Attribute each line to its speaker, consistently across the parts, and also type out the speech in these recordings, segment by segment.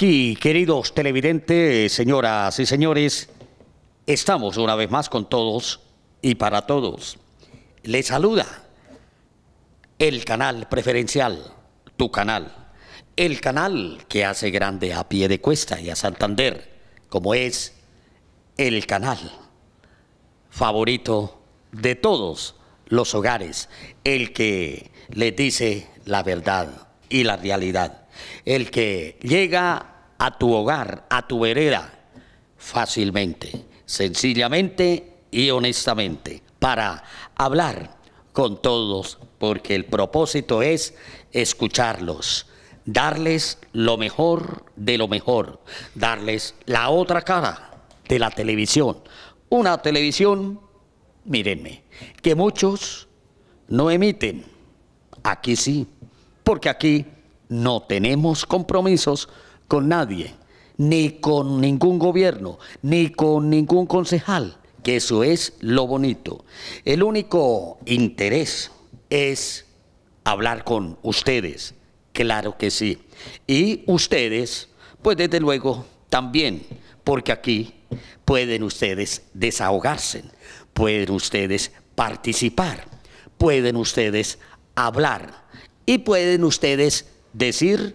Speaker 1: Aquí, queridos televidentes, señoras y señores, estamos una vez más con todos y para todos. Les saluda el canal preferencial, tu canal, el canal que hace grande a pie de cuesta y a Santander, como es el canal favorito de todos los hogares, el que les dice la verdad y la realidad el que llega a tu hogar, a tu vereda, fácilmente, sencillamente y honestamente, para hablar con todos, porque el propósito es escucharlos, darles lo mejor de lo mejor, darles la otra cara de la televisión. Una televisión, mírenme, que muchos no emiten. Aquí sí, porque aquí no tenemos compromisos con nadie, ni con ningún gobierno, ni con ningún concejal, que eso es lo bonito. El único interés es hablar con ustedes, claro que sí. Y ustedes, pues desde luego, también, porque aquí pueden ustedes desahogarse, pueden ustedes participar, pueden ustedes hablar y pueden ustedes decir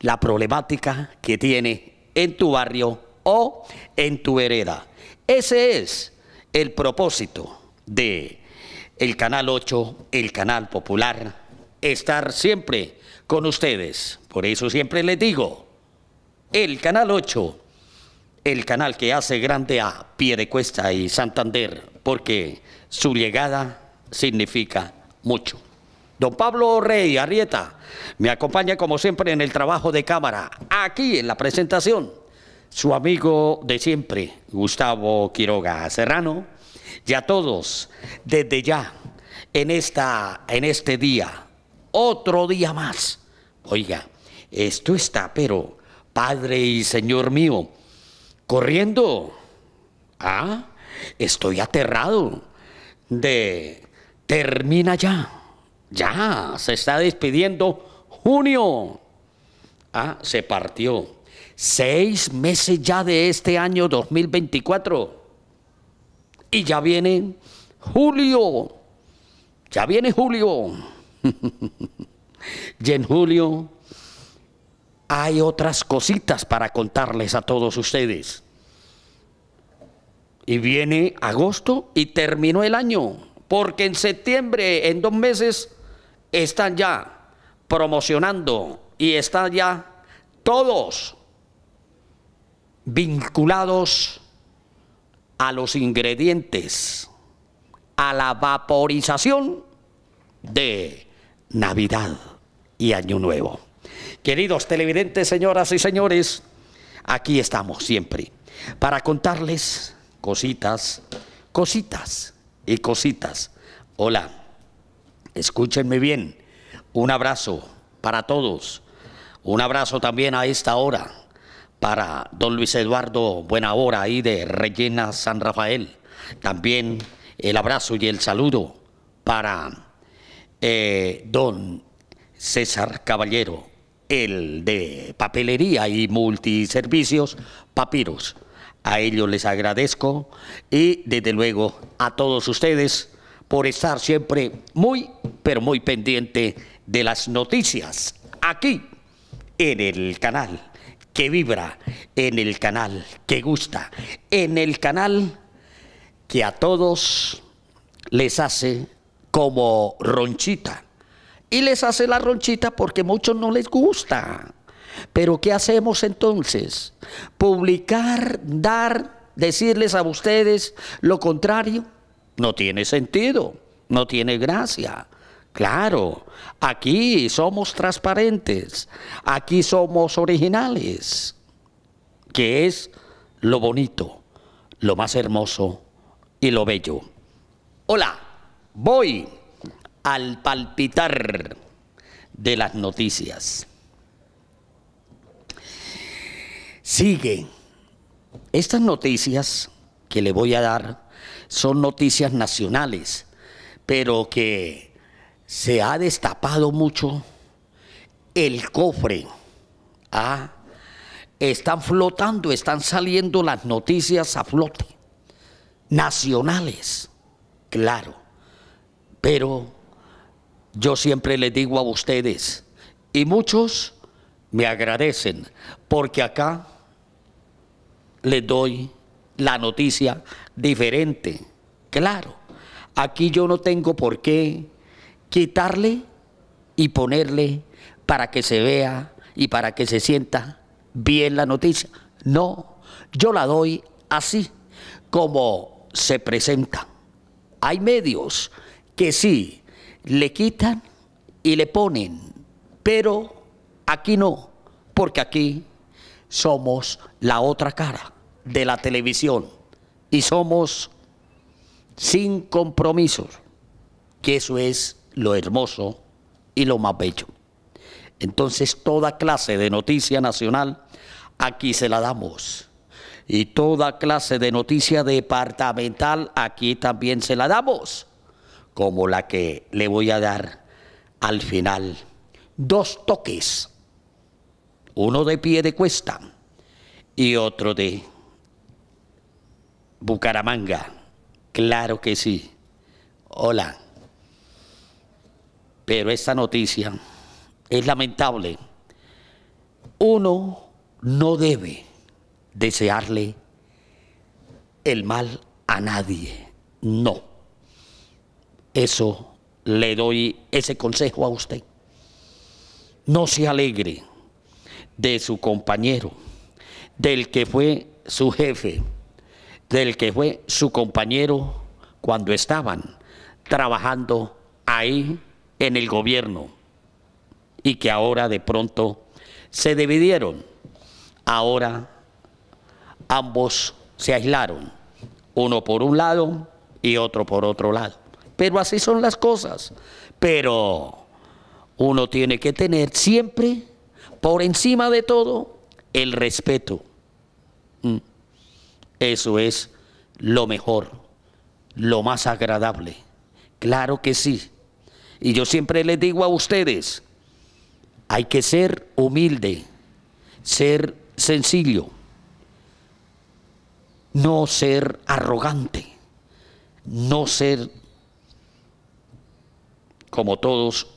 Speaker 1: la problemática que tiene en tu barrio o en tu hereda. Ese es el propósito de el Canal 8, el Canal Popular, estar siempre con ustedes. Por eso siempre les digo, el Canal 8, el canal que hace grande a Piedecuesta y Santander, porque su llegada significa mucho. Don Pablo Rey Arrieta me acompaña como siempre en el trabajo de cámara, aquí en la presentación. Su amigo de siempre, Gustavo Quiroga Serrano, y a todos, desde ya, en, esta, en este día, otro día más. Oiga, esto está, pero, Padre y Señor mío, corriendo. Ah, estoy aterrado de termina ya. Ya, se está despidiendo junio. Ah, se partió. Seis meses ya de este año 2024. Y ya viene julio. Ya viene julio. y en julio hay otras cositas para contarles a todos ustedes. Y viene agosto y terminó el año. Porque en septiembre, en dos meses, están ya promocionando y están ya todos vinculados a los ingredientes, a la vaporización de Navidad y Año Nuevo. Queridos televidentes, señoras y señores, aquí estamos siempre para contarles cositas, cositas y cositas. Hola Escúchenme bien. Un abrazo para todos. Un abrazo también a esta hora para don Luis Eduardo Buena Hora ahí de Rellena San Rafael. También el abrazo y el saludo para eh, don César Caballero, el de papelería y multiservicios Papiros. A ellos les agradezco y desde luego a todos ustedes por estar siempre muy, pero muy pendiente de las noticias aquí en el canal que vibra, en el canal que gusta, en el canal que a todos les hace como ronchita. Y les hace la ronchita porque muchos no les gusta. Pero ¿qué hacemos entonces? ¿Publicar, dar, decirles a ustedes lo contrario? No tiene sentido, no tiene gracia. Claro, aquí somos transparentes, aquí somos originales, que es lo bonito, lo más hermoso y lo bello. Hola, voy al palpitar de las noticias. Sigue. Estas noticias que le voy a dar son noticias nacionales, pero que se ha destapado mucho el cofre. A están flotando, están saliendo las noticias a flote, nacionales, claro, pero yo siempre les digo a ustedes, y muchos me agradecen, porque acá les doy la noticia diferente, claro, aquí yo no tengo por qué quitarle y ponerle para que se vea y para que se sienta bien la noticia. No, yo la doy así como se presenta. Hay medios que sí le quitan y le ponen, pero aquí no, porque aquí somos la otra cara de la televisión y somos sin compromisos, que eso es lo hermoso y lo más bello. Entonces toda clase de noticia nacional aquí se la damos. Y toda clase de noticia departamental aquí también se la damos. Como la que le voy a dar al final. Dos toques. Uno de pie de cuesta y otro de Bucaramanga. Claro que sí. Hola. Pero esta noticia es lamentable. Uno no debe desearle el mal a nadie. No. Eso le doy ese consejo a usted. No se alegre de su compañero, del que fue su jefe, del que fue su compañero cuando estaban trabajando ahí en el gobierno y que ahora de pronto se dividieron. Ahora ambos se aislaron, uno por un lado y otro por otro lado. Pero así son las cosas. Pero uno tiene que tener siempre, por encima de todo, el respeto. Mm. Eso es lo mejor, lo más agradable. Claro que sí. Y yo siempre les digo a ustedes, hay que ser humilde, ser sencillo, no ser arrogante, no ser como todos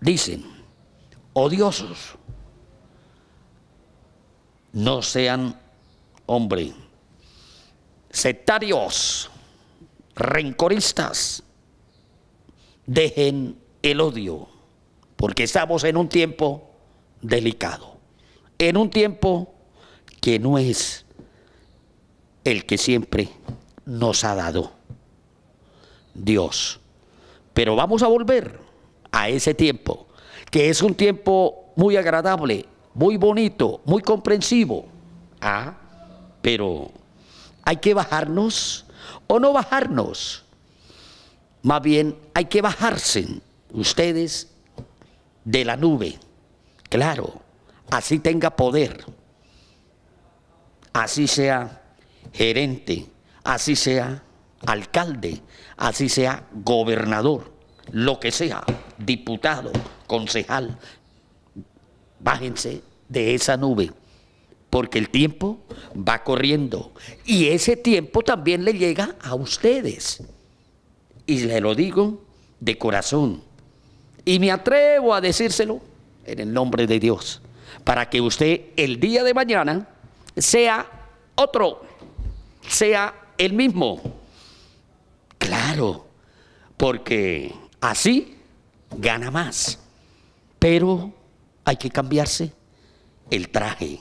Speaker 1: dicen, odiosos. No sean, hombre, sectarios, rencoristas. Dejen el odio porque estamos en un tiempo delicado, en un tiempo que no es el que siempre nos ha dado Dios. Pero vamos a volver a ese tiempo, que es un tiempo muy agradable, muy bonito, muy comprensivo. Ah, pero hay que bajarnos o no bajarnos. Más bien hay que bajarse ustedes de la nube. Claro, así tenga poder, así sea gerente, así sea alcalde, así sea gobernador, lo que sea, diputado, concejal, bájense de esa nube, porque el tiempo va corriendo y ese tiempo también le llega a ustedes. Y le lo digo de corazón y me atrevo a decírselo en el nombre de Dios, para que usted el día de mañana sea otro, sea el mismo. Claro, porque así gana más. Pero hay que cambiarse el traje,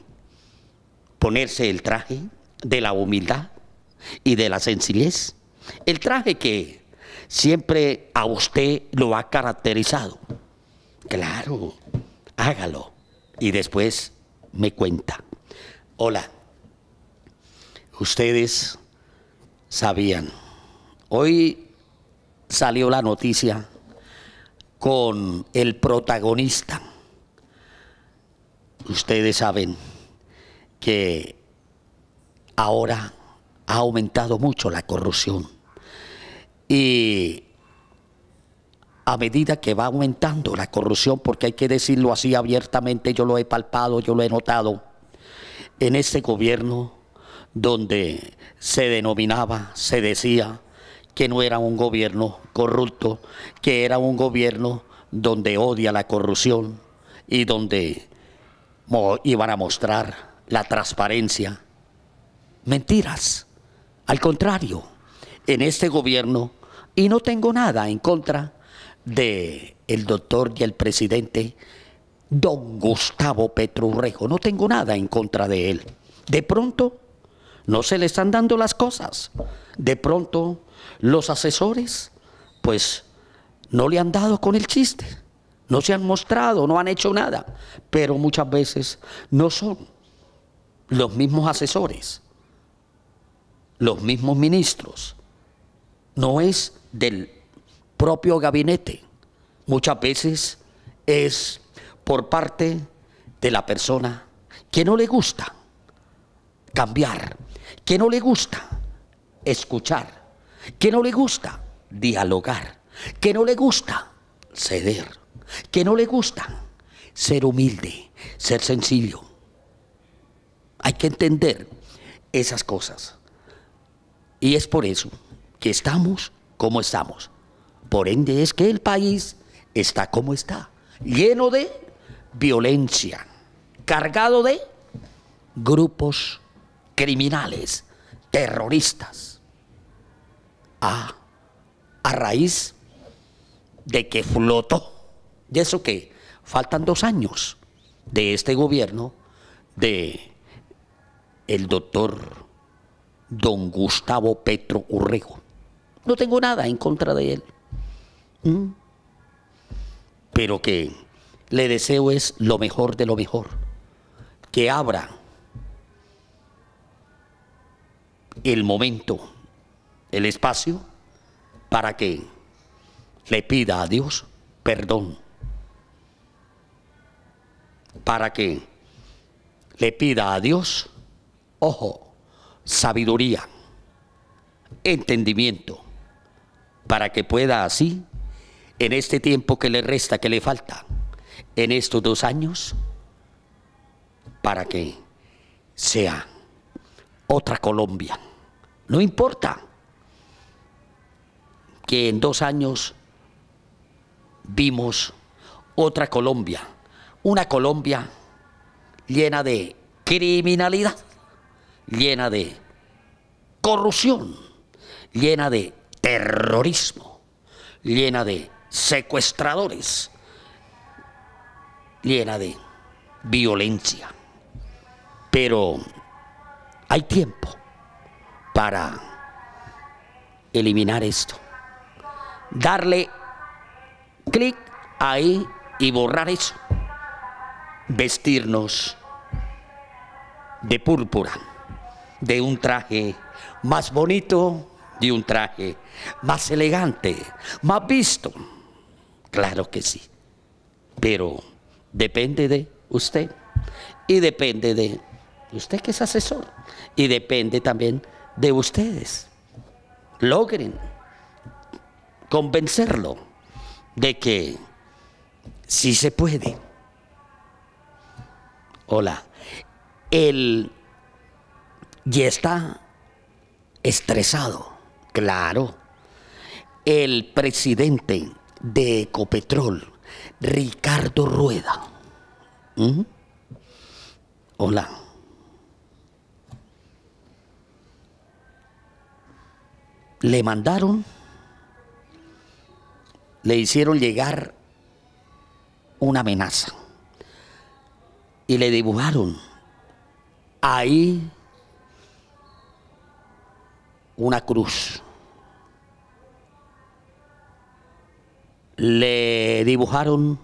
Speaker 1: ponerse el traje de la humildad y de la sencillez. El traje que siempre a usted lo ha caracterizado. Claro, hágalo y después me cuenta. Hola, ustedes sabían, hoy salió la noticia con el protagonista. Ustedes saben que ahora ha aumentado mucho la corrupción. Y a medida que va aumentando la corrupción, porque hay que decirlo así abiertamente, yo lo he palpado, yo lo he notado, en este gobierno donde se denominaba, se decía que no era un gobierno corrupto, que era un gobierno donde odia la corrupción y donde iban a mostrar la transparencia. Mentiras. Al contrario, en este gobierno, y no tengo nada en contra de el doctor y el presidente don Gustavo Petro Urrejo, no tengo nada en contra de él. De pronto no se le están dando las cosas. De pronto los asesores pues no le han dado con el chiste. No se han mostrado, no han hecho nada. Pero muchas veces no son los mismos asesores, los mismos ministros. No es del propio gabinete. Muchas veces es por parte de la persona que no le gusta cambiar, que no le gusta escuchar, que no le gusta dialogar, que no le gusta ceder que no le gusta ser humilde, ser sencillo. Hay que entender esas cosas. Y es por eso que estamos como estamos. Por ende es que el país está como está, lleno de violencia, cargado de grupos criminales, terroristas. a raíz de que flotó ¿Y eso que Faltan dos años de este gobierno de el doctor don Gustavo Petro Urrego. No tengo nada en contra de él. ¿Mm? Pero que le deseo es lo mejor de lo mejor. Que abra el momento, el espacio, para que le pida a Dios perdón para que le pida a Dios, ojo, sabiduría, entendimiento, para que pueda así, en este tiempo que le resta, que le falta, en estos dos años, para que sea otra Colombia. No importa que en dos años vimos otra Colombia una Colombia llena de criminalidad, llena de corrupción, llena de terrorismo, llena de secuestradores, llena de violencia. Pero hay tiempo para eliminar esto. Darle clic ahí y borrar eso vestirnos de púrpura, de un traje más bonito, de un traje más elegante, más visto. Claro que sí, pero depende de usted y depende de usted que es asesor y depende también de ustedes. Logren convencerlo de que sí se puede Hola. Él ya está estresado, claro. El presidente de Ecopetrol, Ricardo Rueda. ¿Mm? Hola. Le mandaron, le hicieron llegar una amenaza y le dibujaron ahí una cruz. Le dibujaron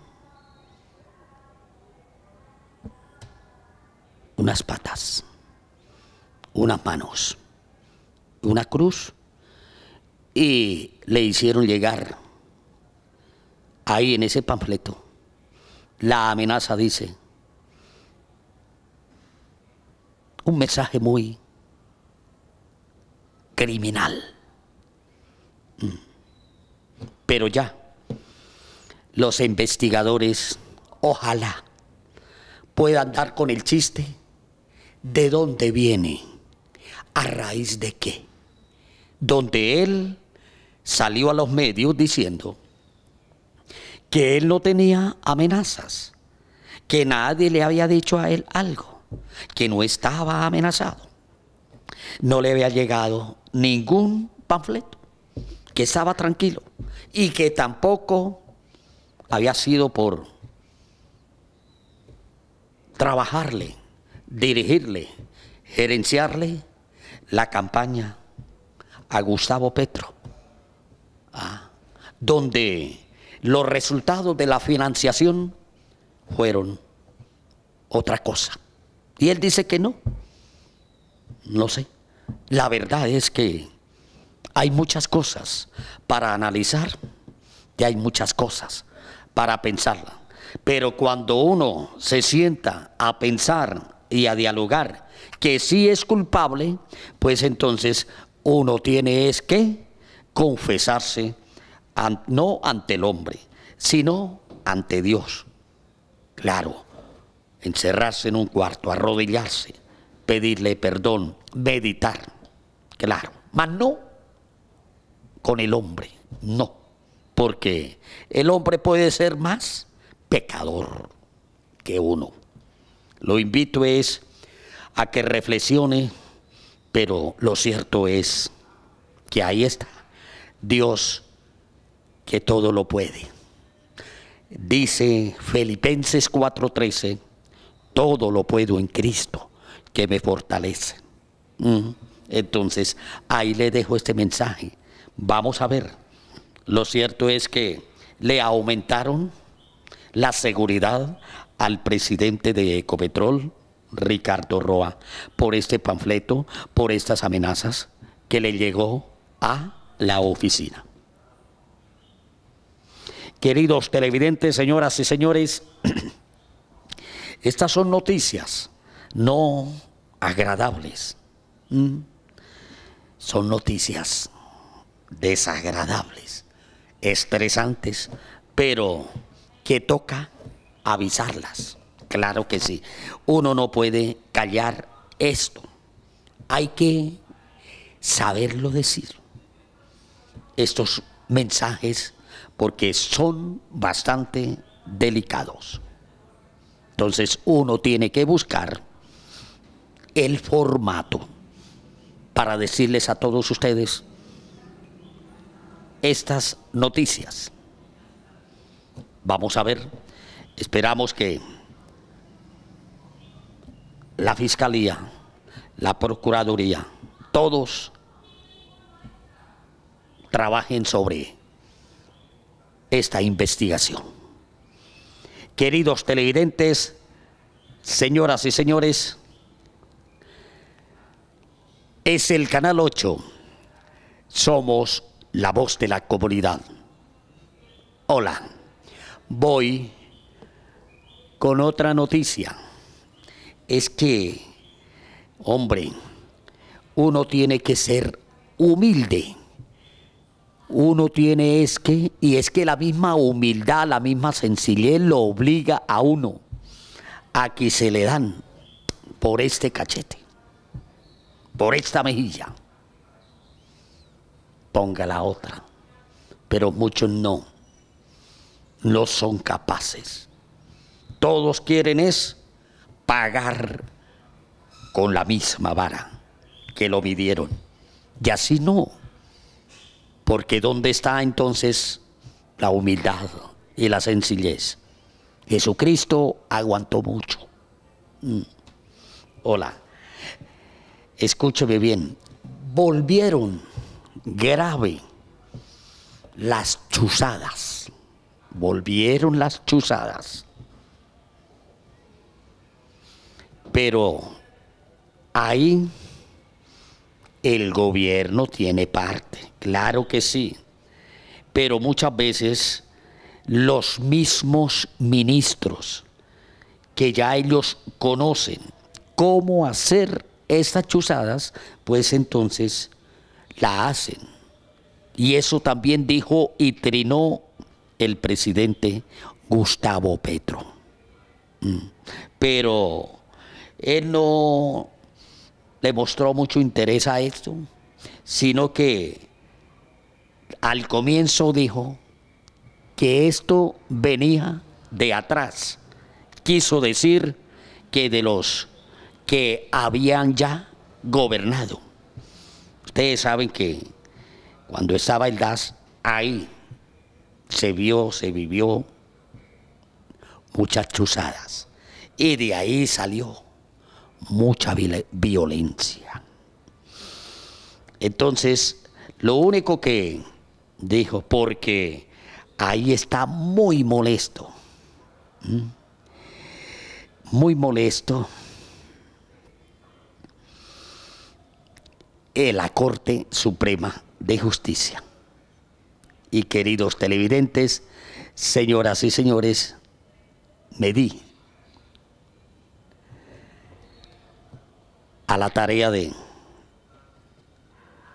Speaker 1: unas patas, unas manos, una cruz y le hicieron llegar ahí en ese panfleto. La amenaza dice, un mensaje muy criminal. Mm. Pero ya, los investigadores, ojalá, puedan dar con el chiste ¿De dónde viene? ¿A raíz de qué? Donde él salió a los medios diciendo que él no tenía amenazas, que nadie le había dicho a él algo, que no estaba amenazado. No le había llegado ningún panfleto, que estaba tranquilo y que tampoco había sido por trabajarle, dirigirle, gerenciarle la campaña a Gustavo Petro, ah, donde los resultados de la financiación fueron otra cosa. Y él dice que no. No sé. La verdad es que hay muchas cosas para analizar y hay muchas cosas para pensarla. Pero cuando uno se sienta a pensar y a dialogar que sí es culpable, pues entonces uno tiene es que confesarse no ante el hombre, sino ante Dios. Claro, encerrarse en un cuarto, arrodillarse, pedirle perdón, meditar. Claro, mas no con el hombre, no, porque el hombre puede ser más pecador que uno. Lo invito es a que reflexione, pero lo cierto es que ahí está Dios que todo lo puede. Dice Filipenses 4:13, todo lo puedo en Cristo que me fortalece. Entonces, ahí le dejo este mensaje. Vamos a ver. Lo cierto es que le aumentaron la seguridad al presidente de Ecopetrol, Ricardo Roa, por este panfleto, por estas amenazas que le llegó a la oficina. Queridos televidentes, señoras y señores, estas son noticias no agradables. Son noticias desagradables, estresantes, pero que toca avisarlas. Claro que sí. Uno no puede callar esto. Hay que saberlo decir. Estos mensajes porque son bastante delicados. Entonces uno tiene que buscar el formato para decirles a todos ustedes estas noticias. Vamos a ver, esperamos que la Fiscalía, la Procuraduría, todos trabajen sobre esta investigación. Queridos televidentes, señoras y señores, es el Canal 8. Somos la voz de la comunidad. Hola, voy con otra noticia. Es que, hombre, uno tiene que ser humilde uno tiene es que, y es que la misma humildad, la misma sencillez lo obliga a uno a que se le dan por este cachete, por esta mejilla. Ponga la otra. Pero muchos no, no son capaces. Todos quieren es pagar con la misma vara que lo midieron. Y así no. Porque ¿dónde está entonces la humildad y la sencillez? Jesucristo aguantó mucho. Mm. Hola, escúcheme bien. Volvieron grave las chuzadas. Volvieron las chuzadas. Pero ahí el gobierno tiene parte, claro que sí, pero muchas veces los mismos ministros que ya ellos conocen cómo hacer estas chuzadas, pues entonces la hacen. Y eso también dijo y trinó el presidente Gustavo Petro. Mm. Pero él no le mostró mucho interés a esto, sino que al comienzo dijo que esto venía de atrás. Quiso decir que de los que habían ya gobernado. Ustedes saben que cuando estaba el DAS, ahí se vio, se vivió muchas chuzadas. Y de ahí salió mucha violencia. Entonces, lo único que dijo, porque ahí está muy molesto, muy molesto, la Corte Suprema de Justicia. Y queridos televidentes, señoras y señores, me di a la tarea de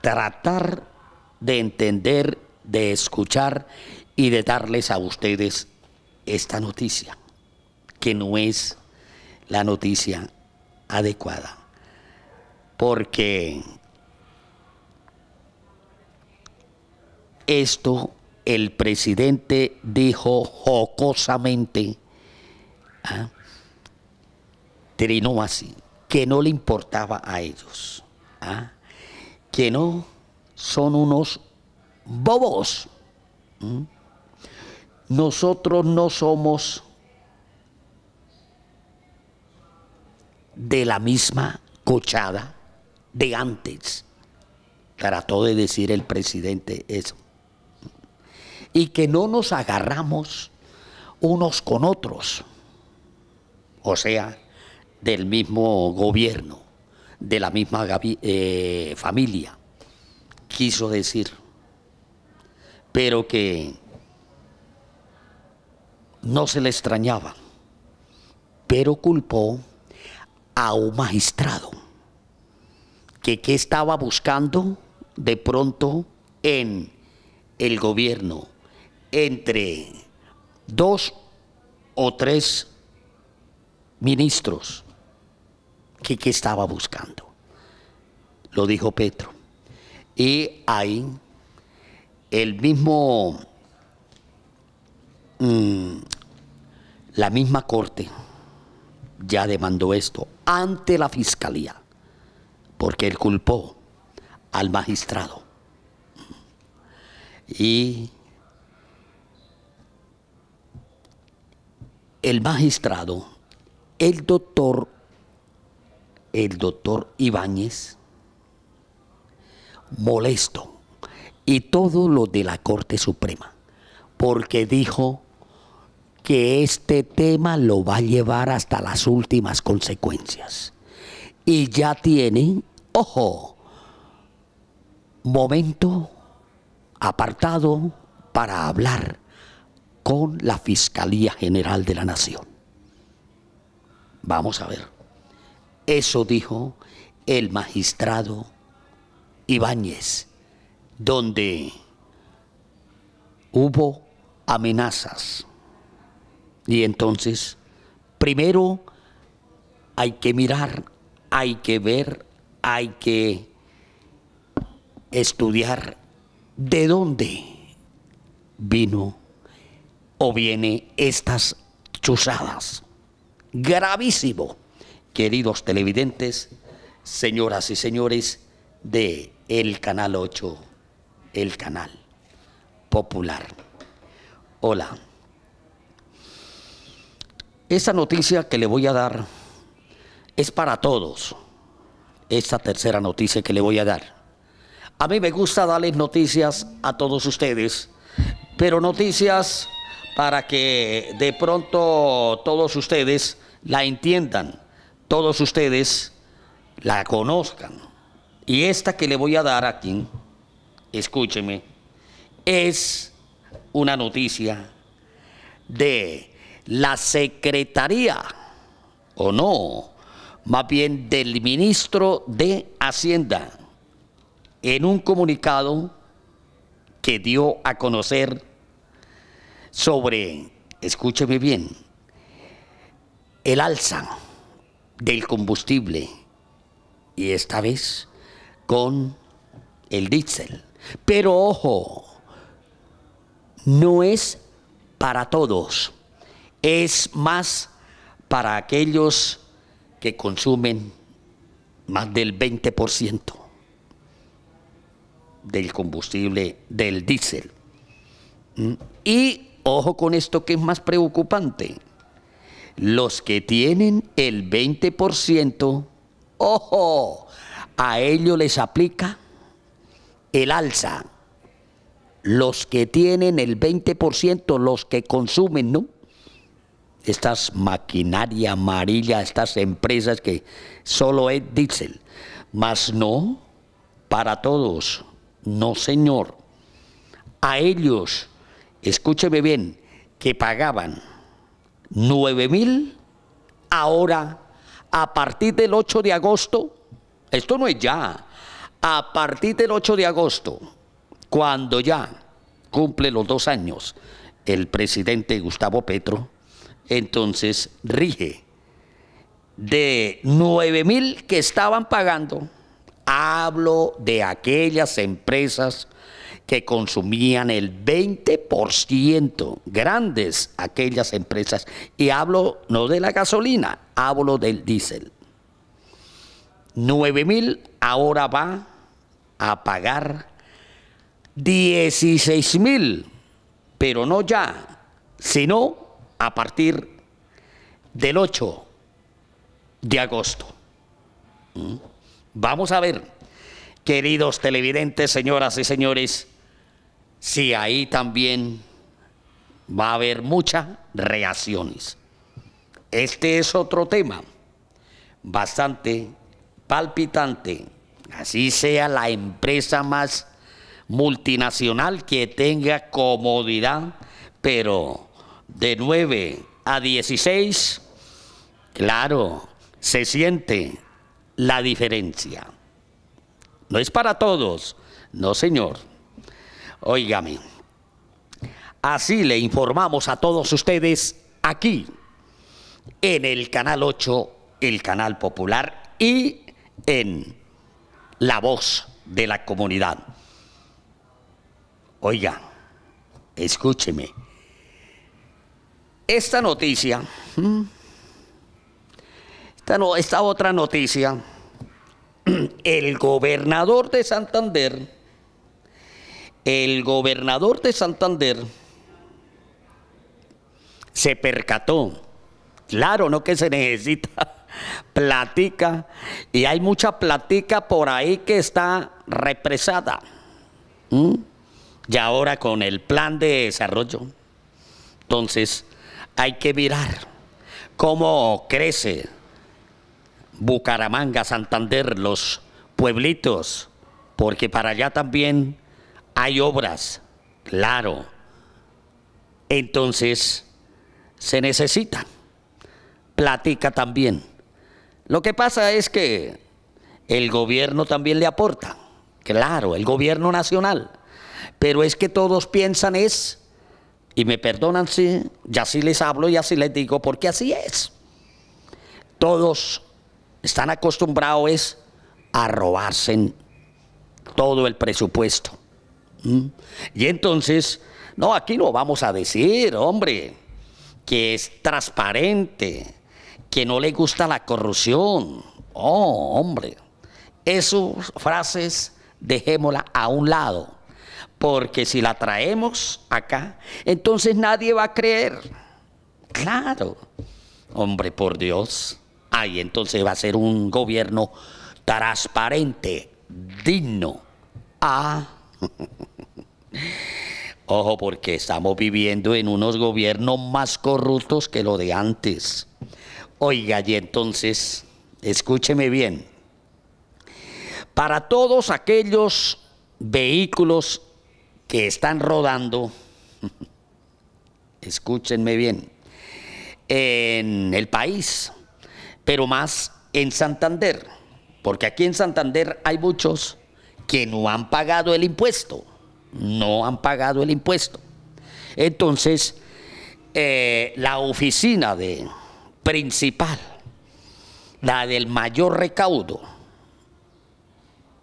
Speaker 1: tratar de entender, de escuchar y de darles a ustedes esta noticia, que no es la noticia adecuada. Porque esto el presidente dijo jocosamente, ¿ah? trinó así, que no le importaba a ellos, ¿ah? que no son unos bobos. Nosotros no somos de la misma cochada de antes. Trató de decir el presidente eso. Y que no nos agarramos unos con otros. O sea, del mismo gobierno, de la misma eh, familia, quiso decir, pero que no se le extrañaba, pero culpó a un magistrado que, que estaba buscando de pronto en el gobierno entre dos o tres ministros que, estaba buscando. Lo dijo Petro. Y ahí el mismo, mm, la misma corte ya demandó esto ante la fiscalía, porque él culpó al magistrado. Y el magistrado, el doctor el doctor Ibáñez molesto y todo lo de la Corte Suprema, porque dijo que este tema lo va a llevar hasta las últimas consecuencias. Y ya tiene, ojo, momento apartado para hablar con la Fiscalía General de la Nación. Vamos a ver. Eso dijo el magistrado Ibáñez, donde hubo amenazas. Y entonces, primero hay que mirar, hay que ver, hay que estudiar de dónde vino o viene estas chuzadas. Gravísimo queridos televidentes, señoras y señores de el Canal 8, el canal popular. Hola. Esa noticia que le voy a dar es para todos. Esta tercera noticia que le voy a dar. A mí me gusta darles noticias a todos ustedes, pero noticias para que de pronto todos ustedes la entiendan todos ustedes la conozcan. Y esta que le voy a dar aquí, escúcheme, es una noticia de la Secretaría, o no, más bien del ministro de Hacienda, en un comunicado que dio a conocer sobre, escúcheme bien, el alza del combustible y esta vez con el diésel. Pero ojo, no es para todos, es más para aquellos que consumen más del 20% del combustible del diésel. ¿Mm? Y ojo con esto que es más preocupante. Los que tienen el 20%, ojo, a ellos les aplica el alza. Los que tienen el 20%, los que consumen, ¿no? Estas maquinaria amarilla, estas empresas que solo es diésel. Mas no para todos. No, señor. A ellos, escúcheme bien, que pagaban 9 mil, ahora, a partir del 8 de agosto, esto no es ya, a partir del 8 de agosto, cuando ya cumple los dos años el presidente Gustavo Petro, entonces rige de 9 mil que estaban pagando, hablo de aquellas empresas que consumían el 20%, grandes aquellas empresas, y hablo no de la gasolina, hablo del diésel. 9 mil ahora va a pagar 16 mil, pero no ya, sino a partir del 8 de agosto. ¿Mm? Vamos a ver, queridos televidentes, señoras y señores, si ahí también va a haber muchas reacciones. Este es otro tema bastante palpitante, así sea la empresa más multinacional que tenga comodidad, pero de 9 a 16, claro, se siente la diferencia. No es para todos, no señor. Óigame, así le informamos a todos ustedes aquí, en el Canal 8, el Canal Popular y en La Voz de la Comunidad. Oiga, escúcheme. Esta noticia, esta, esta otra noticia, el gobernador de Santander, el gobernador de Santander se percató, claro, no que se necesita platica, y hay mucha platica por ahí que está represada. Y ahora con el plan de desarrollo, entonces hay que mirar cómo crece Bucaramanga, Santander, los pueblitos, porque para allá también hay obras, claro. Entonces, se necesita. Platica también. Lo que pasa es que el gobierno también le aporta, claro, el gobierno nacional. Pero es que todos piensan es, y me perdonan si ya sí les hablo y así les digo, porque así es. Todos están acostumbrados a robarse todo el presupuesto. Y entonces, no, aquí no vamos a decir, hombre, que es transparente, que no le gusta la corrupción. Oh, hombre, esas frases dejémosla a un lado, porque si la traemos acá, entonces nadie va a creer. Claro, hombre, por Dios. Ay, entonces va a ser un gobierno transparente, digno. Ah. Ojo, porque estamos viviendo en unos gobiernos más corruptos que lo de antes. Oiga, y entonces, escúcheme bien. Para todos aquellos vehículos que están rodando, escúchenme bien, en el país, pero más en Santander, porque aquí en Santander hay muchos que no han pagado el impuesto no han pagado el impuesto. Entonces, eh, la oficina de principal la del mayor recaudo.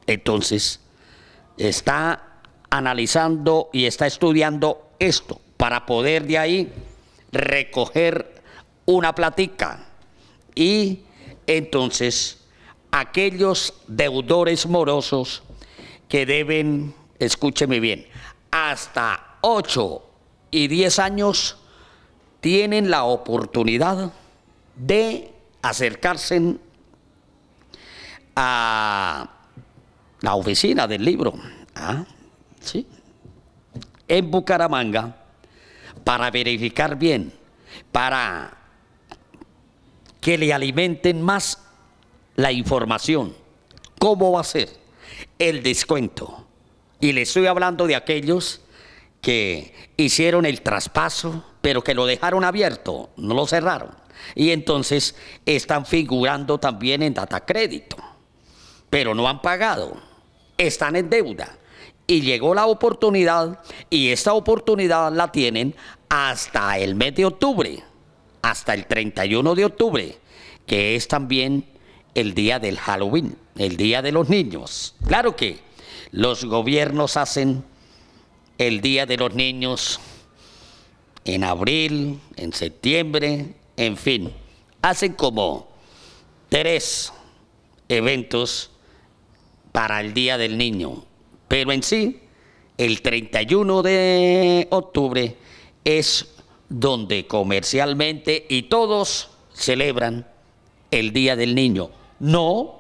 Speaker 1: Entonces, está analizando y está estudiando esto para poder de ahí recoger una platica y entonces aquellos deudores morosos que deben, escúcheme bien, hasta 8 y 10 años tienen la oportunidad de acercarse a la oficina del libro, ¿ah? ¿sí? en Bucaramanga, para verificar bien, para que le alimenten más la información. ¿Cómo va a ser el descuento? Y le estoy hablando de aquellos que hicieron el traspaso, pero que lo dejaron abierto, no lo cerraron. Y entonces están figurando también en data crédito, pero no han pagado, están en deuda. Y llegó la oportunidad, y esta oportunidad la tienen hasta el mes de octubre, hasta el 31 de octubre, que es también el día del Halloween, el día de los niños. Claro que los gobiernos hacen el día de los niños en abril, en septiembre, en fin, hacen como tres eventos para el Día del Niño, pero en sí, el 31 de octubre es donde comercialmente y todos celebran el Día del Niño, no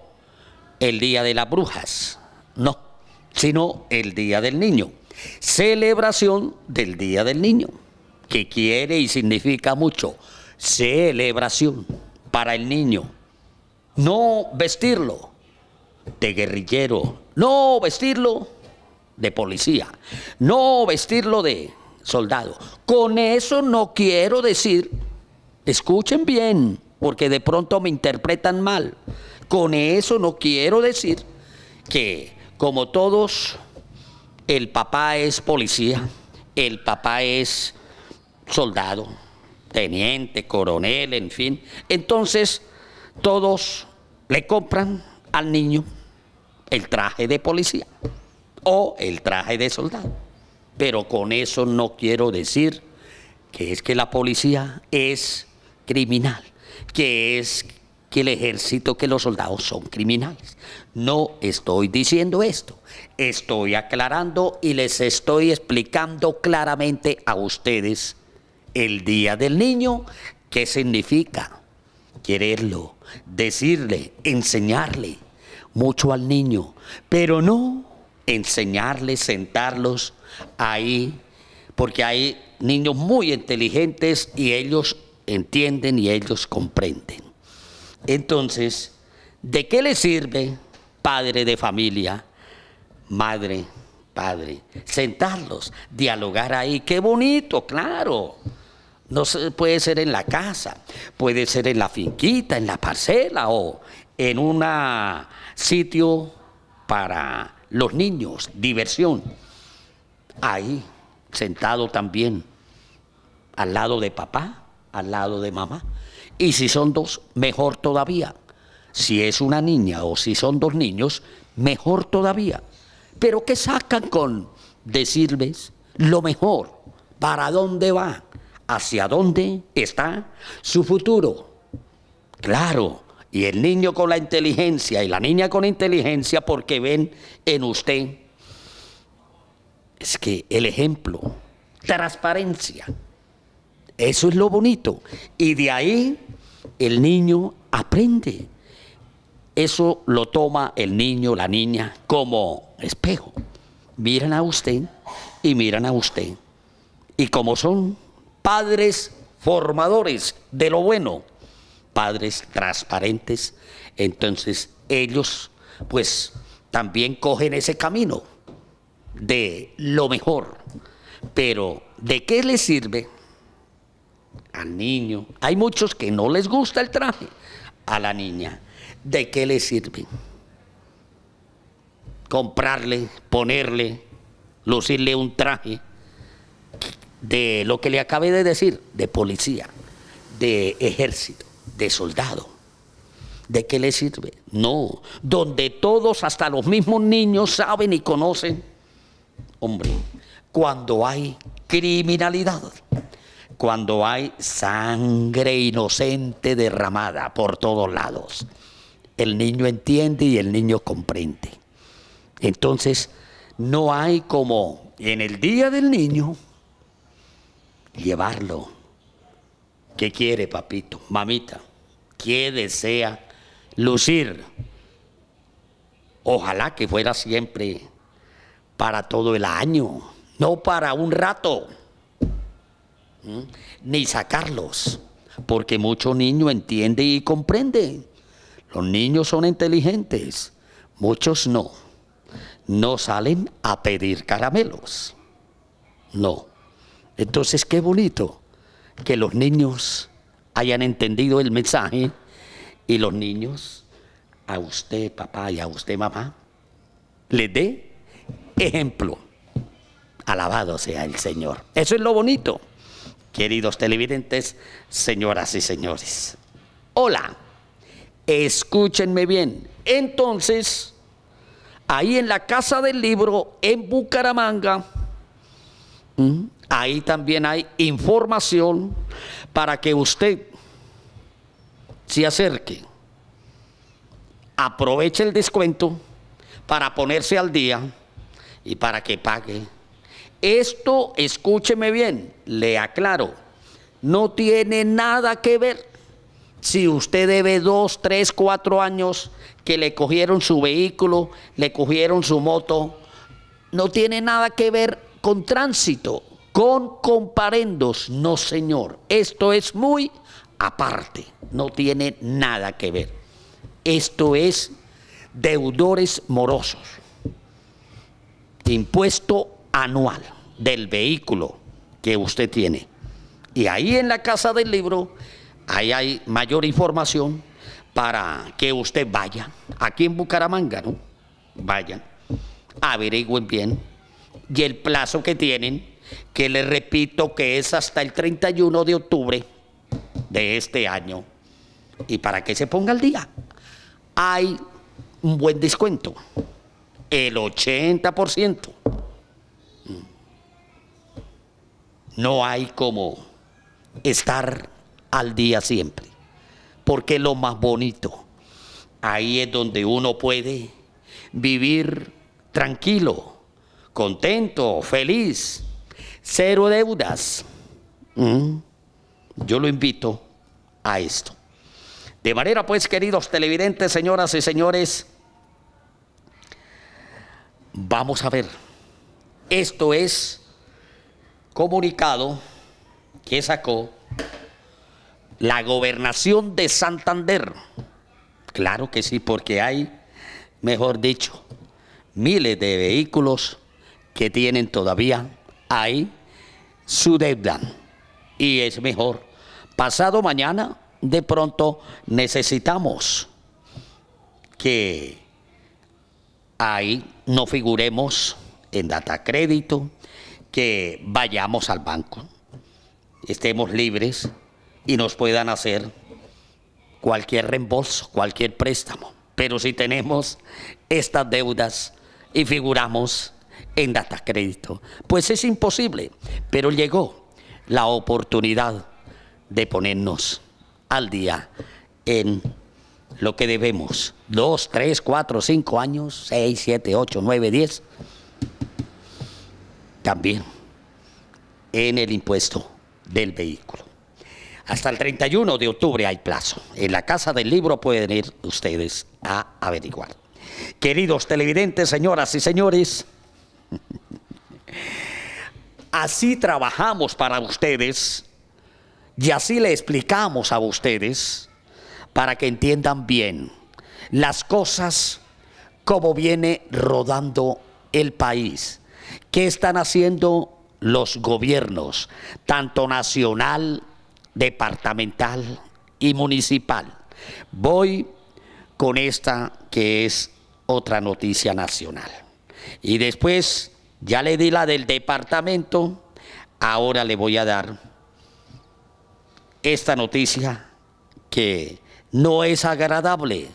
Speaker 1: el Día de las Brujas, no, sino el Día del Niño. Celebración del Día del Niño, que quiere y significa mucho. Celebración para el niño. No vestirlo de guerrillero, no vestirlo de policía, no vestirlo de soldado. Con eso no quiero decir, escuchen bien, porque de pronto me interpretan mal. Con eso no quiero decir que como todos, el papá es policía, el papá es soldado, teniente, coronel, en fin. Entonces, todos le compran al niño el traje de policía o el traje de soldado. Pero con eso no quiero decir que es que la policía es criminal, que es que el ejército, que los soldados son criminales. No estoy diciendo esto, estoy aclarando y les estoy explicando claramente a ustedes el Día del Niño, qué significa quererlo, decirle, enseñarle mucho al niño, pero no enseñarle, sentarlos ahí, porque hay niños muy inteligentes y ellos entienden y ellos comprenden. Entonces, ¿de qué le sirve, padre de familia, madre, padre, sentarlos, dialogar ahí? Qué bonito, claro. No puede ser en la casa, puede ser en la finquita, en la parcela o en un sitio para los niños, diversión. Ahí, sentado también, al lado de papá, al lado de mamá. Y si son dos, mejor todavía. Si es una niña o si son dos niños, mejor todavía. Pero ¿qué sacan con decirles lo mejor? ¿Para dónde va? ¿Hacia dónde está su futuro? Claro, y el niño con la inteligencia y la niña con inteligencia porque ven en usted es que el ejemplo, transparencia, eso es lo bonito. Y de ahí el niño aprende. Eso lo toma el niño, la niña, como espejo. Miran a usted y miran a usted. Y como son padres formadores de lo bueno, padres transparentes, entonces ellos pues también cogen ese camino de lo mejor. Pero ¿de qué les sirve al niño. Hay muchos que no les gusta el traje. A la niña, ¿de qué le sirve? Comprarle, ponerle, lucirle un traje de lo que le acabé de decir, de policía, de ejército, de soldado. ¿De qué le sirve? No, donde todos, hasta los mismos niños, saben y conocen. Hombre, cuando hay criminalidad, cuando hay sangre inocente derramada por todos lados, el niño entiende y el niño comprende. Entonces, no hay como en el día del niño llevarlo. ¿Qué quiere, papito? Mamita, ¿qué desea lucir? Ojalá que fuera siempre para todo el año, no para un rato, ni sacarlos, porque mucho niño entiende y comprende. Los niños son inteligentes, muchos no. No salen a pedir caramelos. No. Entonces, qué bonito que los niños hayan entendido el mensaje y los niños, a usted papá y a usted mamá, les dé ejemplo. Alabado sea el Señor. Eso es lo bonito. Queridos televidentes, señoras y señores. Hola, escúchenme bien. Entonces, ahí en la Casa del Libro, en Bucaramanga, ahí también hay información para que usted se acerque, aproveche el descuento para ponerse al día y para que pague. Esto, escúcheme bien, le aclaro, no tiene nada que ver si usted debe dos, tres, cuatro años que le cogieron su vehículo, le cogieron su moto, no tiene nada que ver con tránsito, con comparendos, no señor. Esto es muy aparte, no tiene nada que ver. Esto es deudores morosos, impuesto anual del vehículo que usted tiene. Y ahí en la casa del libro, ahí hay mayor información para que usted vaya, aquí en Bucaramanga, ¿no? Vayan, averigüen bien. Y el plazo que tienen, que les repito que es hasta el 31 de octubre de este año. Y para que se ponga al día, hay un buen descuento, el 80%. No hay como estar al día siempre, porque lo más bonito. Ahí es donde uno puede vivir tranquilo, contento, feliz, cero deudas. Mm. Yo lo invito a esto. De manera pues, queridos televidentes, señoras y señores, vamos a ver. Esto es comunicado que sacó la gobernación de Santander. Claro que sí, porque hay, mejor dicho, miles de vehículos que tienen todavía ahí su deuda. Y es mejor. Pasado mañana, de pronto necesitamos que ahí no figuremos en data crédito, que vayamos al banco, estemos libres y nos puedan hacer cualquier reembolso, cualquier préstamo. Pero si tenemos estas deudas y figuramos en data crédito, pues es imposible. Pero llegó la oportunidad de ponernos al día en lo que debemos. Dos, tres, cuatro, cinco años, seis, siete, ocho, nueve, diez. También en el impuesto del vehículo. Hasta el 31 de octubre hay plazo. En la Casa del Libro pueden ir ustedes a averiguar. Queridos televidentes, señoras y señores, así trabajamos para ustedes y así le explicamos a ustedes para que entiendan bien las cosas como viene rodando el país. ¿Qué están haciendo los gobiernos, tanto nacional, departamental y municipal? Voy con esta que es otra noticia nacional. Y después, ya le di la del departamento, ahora le voy a dar esta noticia que no es agradable,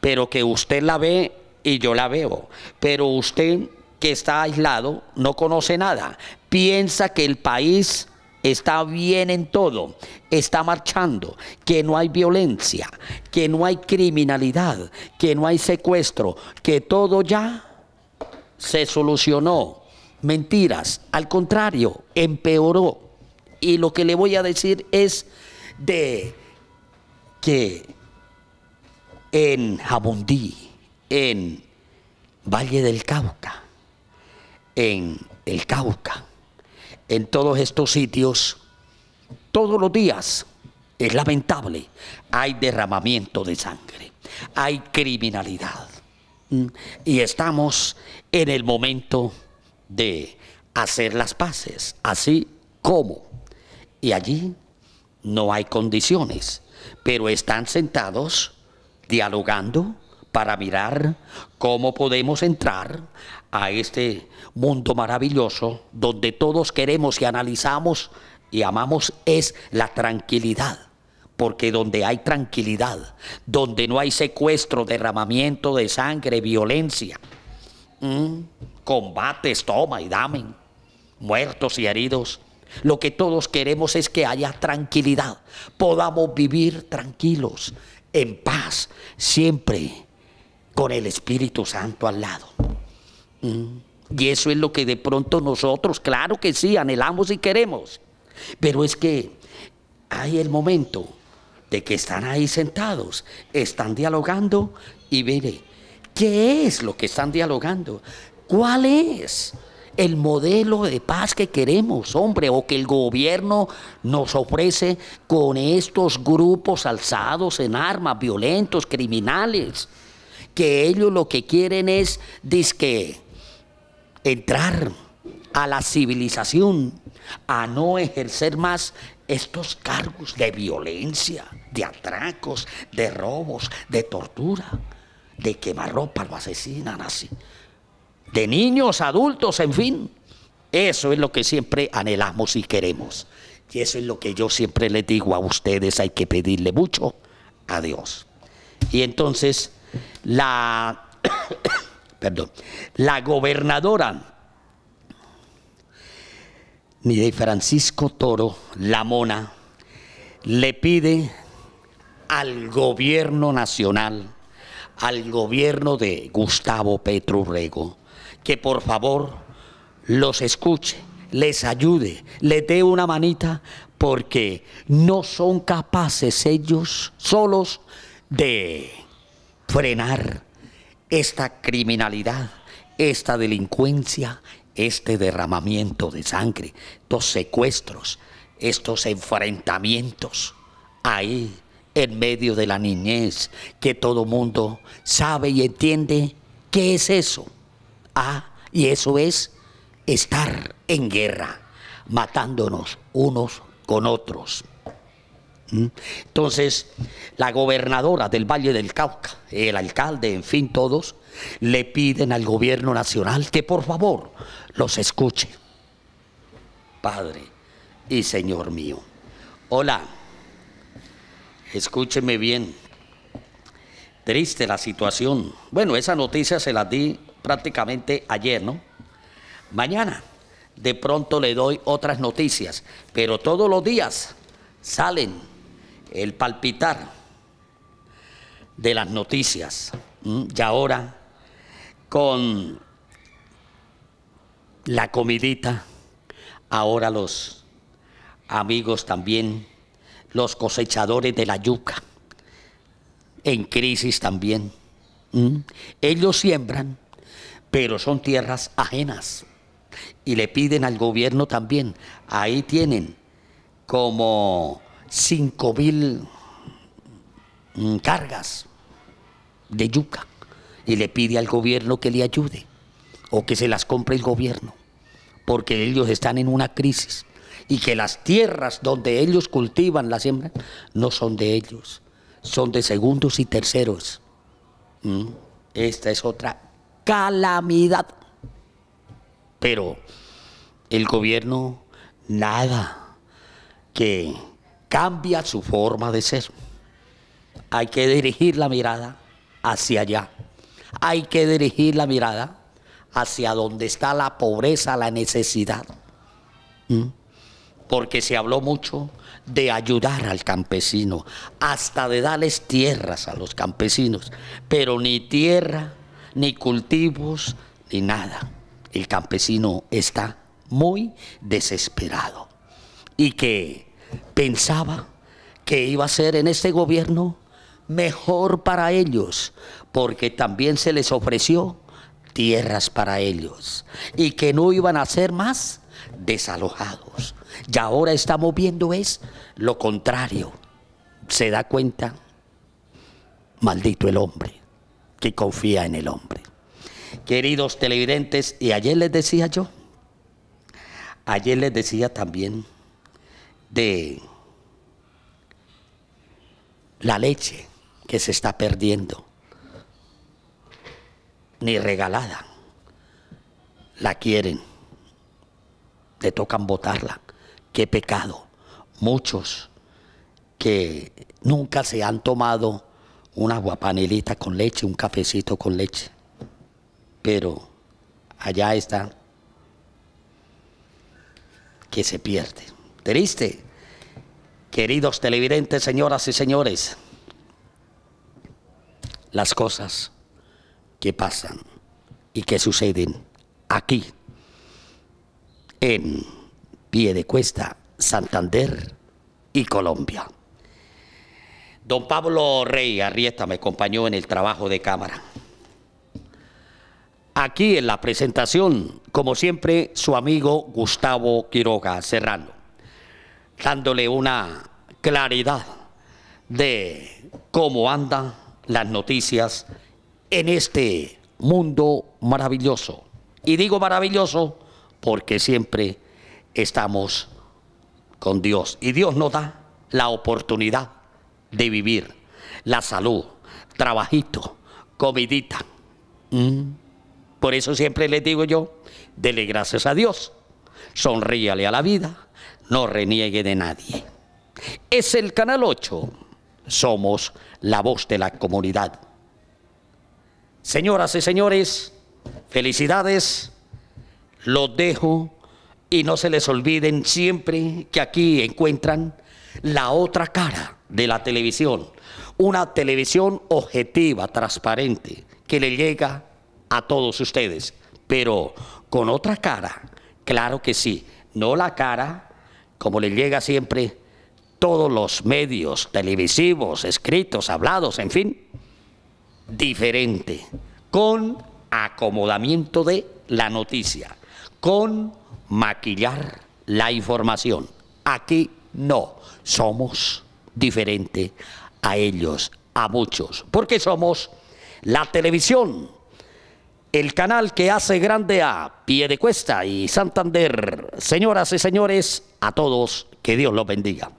Speaker 1: pero que usted la ve y yo la veo. Pero usted que está aislado no conoce nada, piensa que el país está bien en todo, está marchando, que no hay violencia, que no hay criminalidad, que no hay secuestro, que todo ya se solucionó. Mentiras, al contrario, empeoró. Y lo que le voy a decir es de que en Jabundí, en Valle del Cauca, en el Cauca, en todos estos sitios, todos los días, es lamentable, hay derramamiento de sangre, hay criminalidad. Mm, y estamos en el momento de hacer las paces, así como. Y allí no hay condiciones, pero están sentados dialogando para mirar cómo podemos entrar a este mundo maravilloso donde todos queremos y analizamos y amamos es la tranquilidad. Porque donde hay tranquilidad, donde no hay secuestro, derramamiento de sangre, violencia, combates, toma y dame, muertos y heridos, lo que todos queremos es que haya tranquilidad, podamos vivir tranquilos, en paz, siempre con el Espíritu Santo al lado. Y eso es lo que de pronto nosotros, claro que sí, anhelamos y queremos. Pero es que hay el momento de que están ahí sentados, están dialogando y mire, ¿qué es lo que están dialogando? ¿Cuál es el modelo de paz que queremos, hombre, o que el gobierno nos ofrece con estos grupos alzados en armas, violentos, criminales? Que ellos lo que quieren es, disque, entrar a la civilización, a no ejercer más estos cargos de violencia, de atracos, de robos, de tortura, de quemarropa, lo asesinan así, de niños, adultos, en fin. Eso es lo que siempre anhelamos y queremos. Y eso es lo que yo siempre les digo a ustedes, hay que pedirle mucho a Dios. Y entonces la perdón, la gobernadora ni de Francisco Toro, la mona, le pide al gobierno nacional, al gobierno de Gustavo Petro Rego, que por favor los escuche, les ayude, les dé una manita, porque no son capaces ellos solos de frenar esta criminalidad, esta delincuencia, este derramamiento de sangre, estos secuestros, estos enfrentamientos ahí en medio de la niñez, que todo mundo sabe y entiende qué es eso. Ah, y eso es estar en guerra, matándonos unos con otros. ¿Mm? Entonces, la gobernadora del Valle del Cauca, el alcalde, en fin, todos, le piden al gobierno nacional que por favor los escuche. Padre y Señor mío. Hola, escúcheme bien. Triste la situación. Bueno, esa noticia se la di prácticamente ayer, ¿no? Mañana de pronto le doy otras noticias, pero todos los días salen el palpitar de las noticias. Y ahora, con la comidita, ahora los amigos también, los cosechadores de la yuca, en crisis también. Ellos siembran, pero son tierras ajenas. Y le piden al gobierno también, ahí tienen como cinco mil mm, cargas de yuca y le pide al gobierno que le ayude o que se las compre el gobierno, porque ellos están en una crisis y que las tierras donde ellos cultivan la siembra no son de ellos, son de segundos y terceros. Mm, esta es otra calamidad. Pero el gobierno nada que cambia su forma de ser. Hay que dirigir la mirada hacia allá. Hay que dirigir la mirada hacia donde está la pobreza, la necesidad. ¿Mm? Porque se habló mucho de ayudar al campesino, hasta de darles tierras a los campesinos, pero ni tierra, ni cultivos, ni nada. El campesino está muy desesperado y que pensaba que iba a ser en este gobierno mejor para ellos, porque también se les ofreció tierras para ellos y que no iban a ser más desalojados. Y ahora estamos viendo es lo contrario. ¿Se da cuenta? Maldito el hombre que confía en el hombre. Queridos televidentes, y ayer les decía yo, ayer les decía también de la leche que se está perdiendo, ni regalada, la quieren, le tocan botarla, qué pecado. Muchos que nunca se han tomado una guapanelita con leche, un cafecito con leche, pero allá está que se pierde. Triste. Queridos televidentes, señoras y señores, las cosas que pasan y que suceden aquí, en Pie de Cuesta, Santander y Colombia. Don Pablo Rey Arrieta me acompañó en el trabajo de cámara. Aquí en la presentación, como siempre, su amigo Gustavo Quiroga Serrano, dándole una claridad de cómo andan las noticias en este mundo maravilloso. Y digo maravilloso porque siempre estamos con Dios. Y Dios nos da la oportunidad de vivir la salud, trabajito, comidita. Mm. Por eso siempre les digo yo, dele gracias a Dios, sonríale a la vida, no reniegue de nadie. Es el Canal 8, somos la voz de la comunidad. Señoras y señores, felicidades, los dejo y no se les olviden siempre que aquí encuentran la otra cara de la televisión, una televisión objetiva, transparente, que le llega a todos ustedes, pero con otra cara, claro que sí, no la cara como le llega siempre todos los medios televisivos, escritos, hablados, en fin, diferente, con acomodamiento de la noticia, con maquillar la información. Aquí no, somos diferente a ellos, a muchos, porque somos la televisión, el canal que hace grande a Pie de Cuesta y Santander. Señoras y señores, a todos, que Dios los bendiga.